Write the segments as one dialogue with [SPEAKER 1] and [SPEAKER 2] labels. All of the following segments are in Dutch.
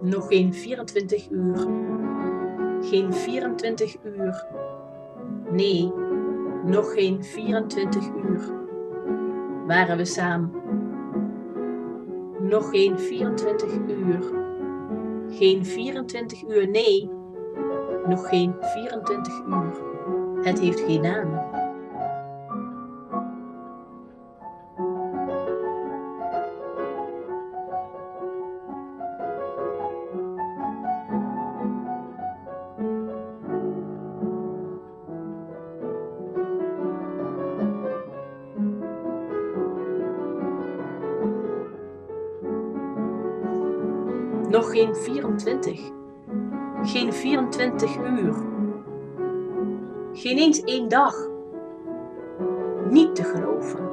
[SPEAKER 1] Nog geen 24 uur. Geen 24 uur. Nee, nog geen 24 uur. Waren we samen. Nog geen 24 uur. Geen 24 uur, nee. Nog geen 24 uur. Het heeft geen naam. Nog geen 24. Geen 24 uur. Geen eens één dag. Niet te geloven.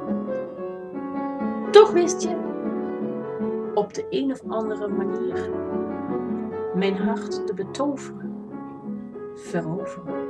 [SPEAKER 1] Toch wist je, op de een of andere manier, mijn hart te betoveren, veroveren.